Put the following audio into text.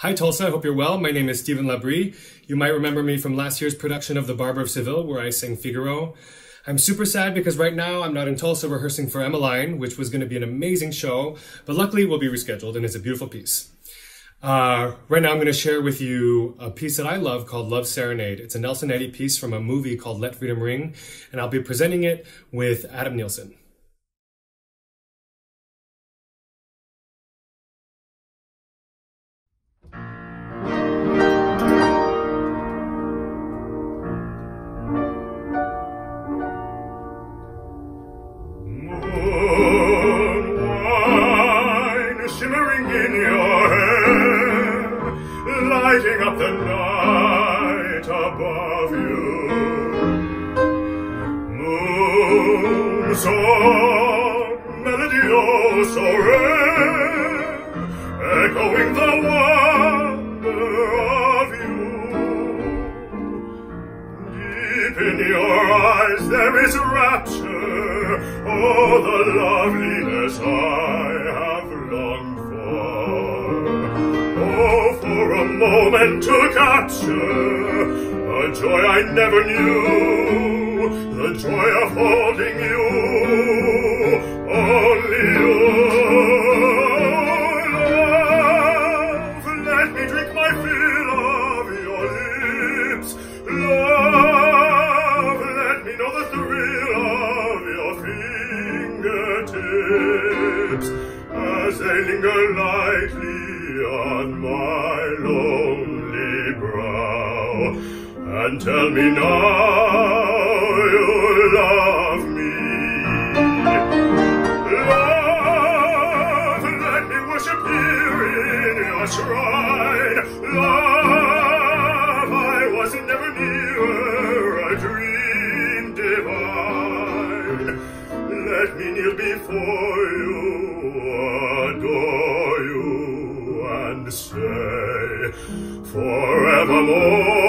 Hi Tulsa, I hope you're well. My name is Steven LaBrie. You might remember me from last year's production of The Barber of Seville, where I sang Figaro. I'm super sad because right now I'm not in Tulsa rehearsing for Emmeline, which was going to be an amazing show, but luckily we'll be rescheduled and it's a beautiful piece. Uh, right now I'm going to share with you a piece that I love called Love Serenade. It's a Nelson Eddy piece from a movie called Let Freedom Ring, and I'll be presenting it with Adam Nielsen. Lighting up the night above you. Moon song, melody oh so rare, echoing the wonder of you. Deep in your eyes there is rapture, oh the loveliness I moment to capture. A joy I never knew, the joy of holding you, only you. Love, let me drink my fill of your lips. Love, let me know the thrill of your fingertips. As they linger lightly lonely brow, and tell me now you love me. Love, let me worship here in your shrine. Love, I was never nearer a dream divine. Let me kneel before you, adore you, and say, forevermore.